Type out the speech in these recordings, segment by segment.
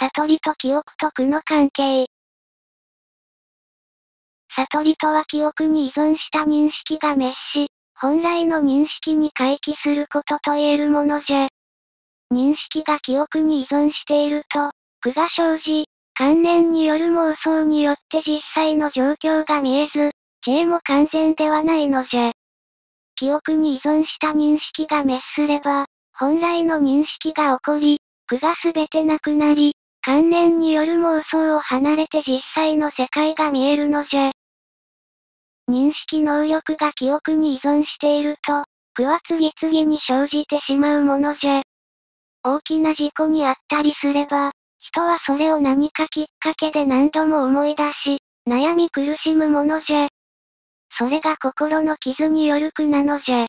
悟りと記憶と苦の関係。悟りとは記憶に依存した認識が滅し、本来の認識に回帰することと言えるものじゃ。認識が記憶に依存していると、苦が生じ、観念による妄想によって実際の状況が見えず、知恵も完全ではないのじゃ。記憶に依存した認識が滅すれば、本来の認識が起こり、苦がすべてなくなり、観念による妄想を離れて実際の世界が見えるのじゃ。認識能力が記憶に依存していると、苦は次々に生じてしまうものじゃ。大きな事故にあったりすれば、人はそれを何かきっかけで何度も思い出し、悩み苦しむものじゃ。それが心の傷による苦なのじゃ。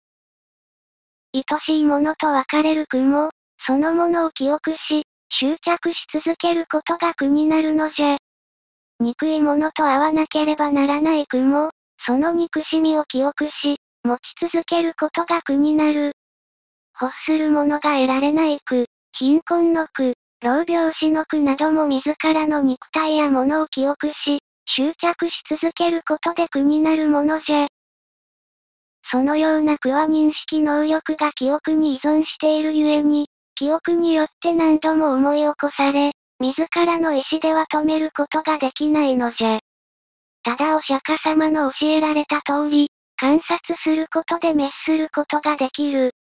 愛しいものと別れる苦も、そのものを記憶し、執着し続けることが苦になるのじゃ。憎いものと会わなければならない苦も、その憎しみを記憶し、持ち続けることが苦になる。欲するものが得られない苦、貧困の苦、老病死の苦なども自らの肉体や物を記憶し、執着し続けることで苦になるものじゃ。そのような苦は認識能力が記憶に依存しているゆえに、記憶によって何度も思い起こされ、自らの意志では止めることができないのじゃ。ただお釈迦様の教えられた通り、観察することで滅することができる。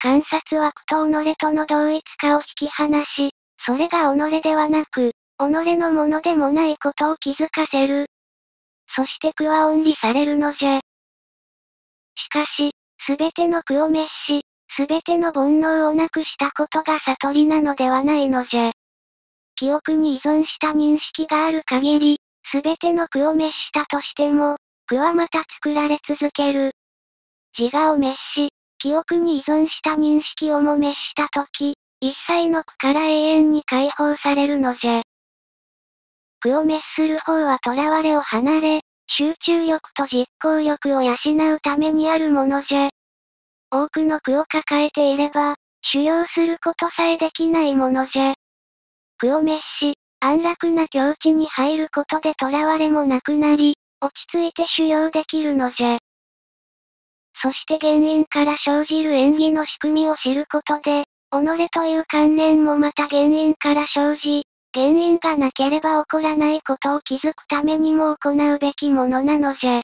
観察は苦と己との同一化を引き離し、それが己ではなく、己のものでもないことを気づかせる。そして苦は恩利されるのじゃ。しかし、すべての苦を滅し、すべての煩悩をなくしたことが悟りなのではないのじゃ。記憶に依存した認識がある限り、すべての苦を滅したとしても、苦はまた作られ続ける。自我を滅し、記憶に依存した認識をも滅したとき、一切の苦から永遠に解放されるのじゃ。苦を滅する方は囚われを離れ、集中力と実行力を養うためにあるものじゃ。多くの苦を抱えていれば、修行することさえできないものじゃ。苦を滅し、安楽な境地に入ることで囚われもなくなり、落ち着いて修行できるのじゃ。そして原因から生じる演技の仕組みを知ることで、己という観念もまた原因から生じ、原因がなければ起こらないことを気づくためにも行うべきものなのじゃ。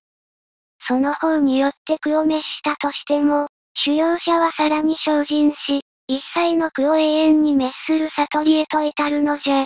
その方によって苦を滅したとしても、狩猟者はさらに精進し、一切の苦を永遠に滅する悟りへと至るのじゃ。